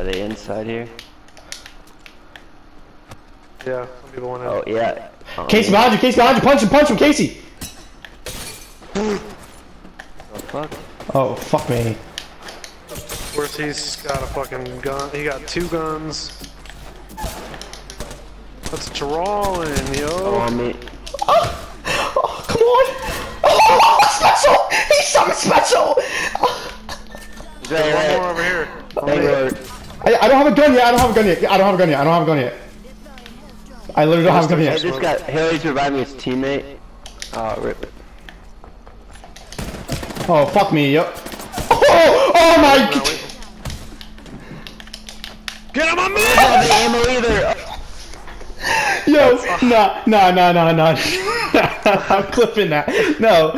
Are they inside here? Yeah, some people went in. Oh yeah. Um, Casey behind you, Casey behind you, punch him, punch him, Casey! the fuck? Oh, fuck me. Of course, he's got a fucking gun. He got two guns. That's Tyrolling, Oh, yo. on me. Oh, oh, come on! Oh, special! He's something special! Right, One right. more over here. Hey, Lord. I, I don't have a gun yet, I don't have a gun yet, I don't have a gun yet, I don't have a gun yet. I literally don't have a gun yet. I just got Haley's reviving his teammate. Oh, rip. Oh, fuck me, yep. Oh, oh my No, god! wait. Get him on me! I don't have ammo either. Yo, nah, nah, nah, nah, nah. I'm clipping that. No.